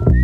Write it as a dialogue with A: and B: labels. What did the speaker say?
A: Bye.